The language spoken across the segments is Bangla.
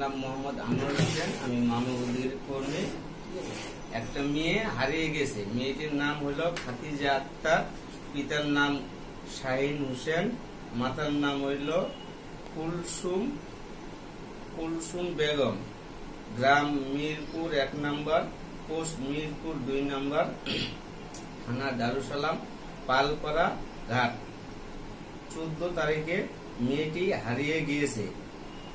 নাম মোহাম্মদ আনোয়ার হোসেন, আমি মামুদের কর্মী। একটা মেয়ে হারিয়ে গেছে। মেয়েটির নাম হলো খাতিজা আক্তার, পিতার নাম শাহিন হোসেন, মাতার নাম হইল কুলসুম কুলসুম বেগম। গ্রাম মিরপুর এক নম্বর, পোস্ট মিরপুর দুই নম্বর, থানা দারুসালাম, পালপাড়া ঘাট। চোদ্দ তারিখে মেয়েটি হারিয়ে গিয়েছে।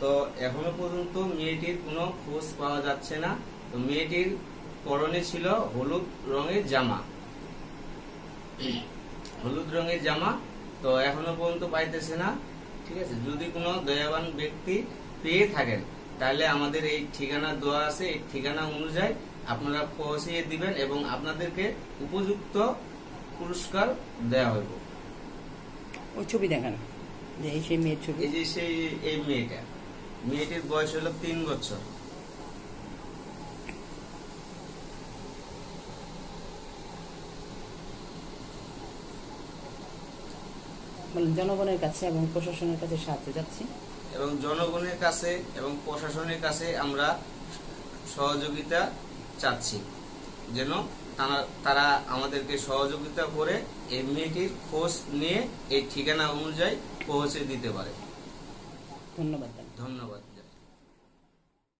তো এখনও পর্যন্ত মেয়েটির কোনো খোঁজ পাওয়া যাচ্ছে না। তো মেয়েটির পরনে ছিল হলুদ রঙের জামা। হলুদ রঙের জামা তো এখনও পর্যন্ত পাইতেছে না ঠিক আছে? যদি কোনো দয়াবান ব্যক্তি পেয়ে থাকেন তাহলে আমাদের এই ঠিকানা দেওয়া আছে। এই ঠিকানা অনুযায়ী আপনারা পৌঁছিয়ে দিবেন এবং আপনাদেরকে উপযুক্ত পুরস্কার দেওয়া হইব। ওই ছবি দেখান। যে সেই মেয়ের ছবি। এই যে সেই এই মেয়েটা। মেয়েটির বয়স হলো তিন বছর। জনগণের কাছে এবং প্রশাসনের কাছে সাহায্য যাচ্ছি এবং জনগণের কাছে এবং প্রশাসনের কাছে আমরা সহযোগিতা চাচ্ছি যেন তারা- তারা আমাদেরকে সহযোগিতা করে এই মেয়েটির খোঁজ নিয়ে এই ঠিকানা অনুযায়ী পৌঁছে দিতে পারে। ধন্যবাদ ধন্যবাদ।